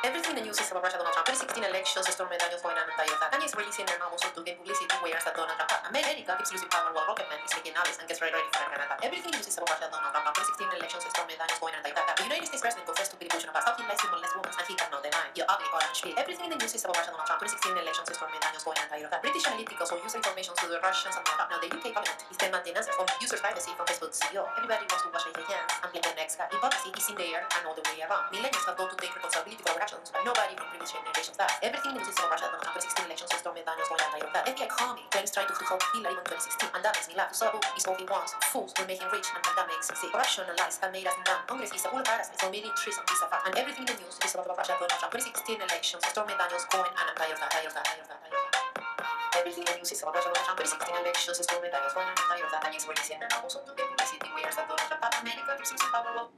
Everything in the news is about Russia Donald Trump. 2016 elections, stormy Daniels going on and tayo that. Kanye is releasing their album so to get publicity whereas that Donald Trump. America keeps losing power while Rocketman is making noise and gets ready for an attack. Everything in the news is about Russia Donald Trump. 2016 elections, stormy Daniels going on and tayo that. The United States president confessed to Billy Bush about how he likes to molest Pig. Everything in the news is about Russia Donald Trump. 2016 elections, stormy Daniels going on and tayo that. British analytics will use information to the Russians and. Now the UK government is the maintenance from users' privacy from Facebook CEO. Everybody wants to wash their hands and blame the next guy. Hypocrisy is in the air and all the way around. Millennials have told to take responsibility for actions, but nobody from previous generations does. Everything in the news is about Russia Donald Trump. 2016 elections, stormy Daniels going on and tayo that. FBI me when trying to help Hillary in 2016, and that makes me laugh. Sabu is all he wants. Fools will make him rich, and that makes him sick. Lies have made us numb. Congress is a of harassment, so many treason is a fact. And everything in the news is about Donald Trump. 2016 elections, stormy Daniels going and tired of that, tired of that, tired of that, tired of that. Everything in the news is about Donald Trump. 2016 elections, stormy Daniels and I'm tired of that. And yes, we're listening now. Also, to get publicity, we are Donald Trump. America power. Well,